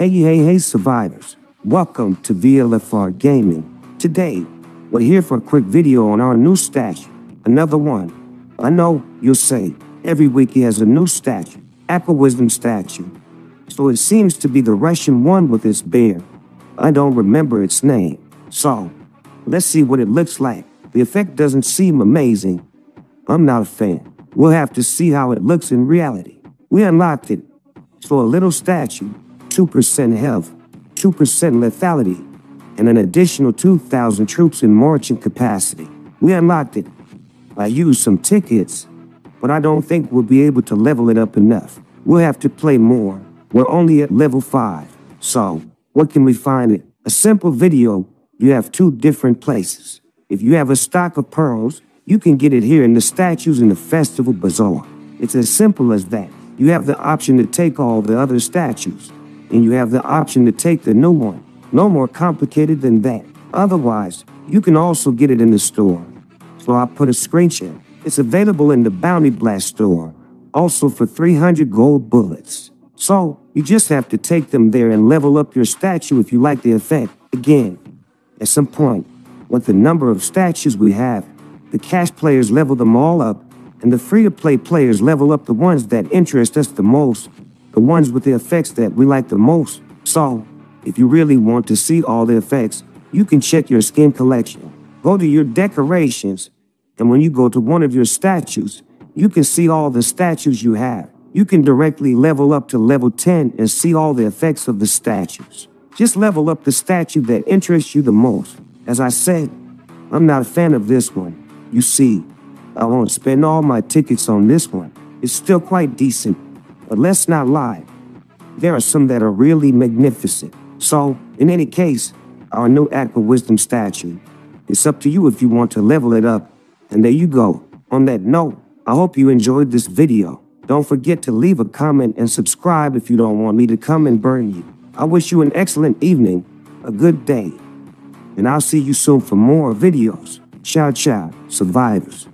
Hey, hey, hey, survivors. Welcome to VLFR Gaming. Today, we're here for a quick video on our new statue. Another one. I know you'll say, every week he has a new statue, Aqua Wisdom statue. So it seems to be the Russian one with its bear. I don't remember its name. So, let's see what it looks like. The effect doesn't seem amazing. I'm not a fan. We'll have to see how it looks in reality. We unlocked it. So a little statue, 2% health, 2% lethality, and an additional 2,000 troops in marching capacity. We unlocked it. I used some tickets, but I don't think we'll be able to level it up enough. We'll have to play more. We're only at level 5. So, what can we find it? A simple video, you have two different places. If you have a stock of pearls, you can get it here in the statues in the Festival Bazaar. It's as simple as that. You have the option to take all the other statues, and you have the option to take the new one. No more complicated than that. Otherwise, you can also get it in the store. So I put a screenshot. It's available in the Bounty Blast store, also for 300 gold bullets. So, you just have to take them there and level up your statue if you like the effect. Again, at some point, with the number of statues we have, the cash players level them all up, and the free-to-play players level up the ones that interest us the most, the ones with the effects that we like the most. So, if you really want to see all the effects, you can check your skin collection. Go to your decorations, and when you go to one of your statues, you can see all the statues you have. You can directly level up to level 10 and see all the effects of the statues. Just level up the statue that interests you the most. As I said, I'm not a fan of this one. You see, I won't spend all my tickets on this one. It's still quite decent, but let's not lie. There are some that are really magnificent. So, in any case, our new Aqua Wisdom statue. It's up to you if you want to level it up. And there you go. On that note, I hope you enjoyed this video. Don't forget to leave a comment and subscribe if you don't want me to come and burn you. I wish you an excellent evening, a good day, and I'll see you soon for more videos. Ciao, ciao, survivors.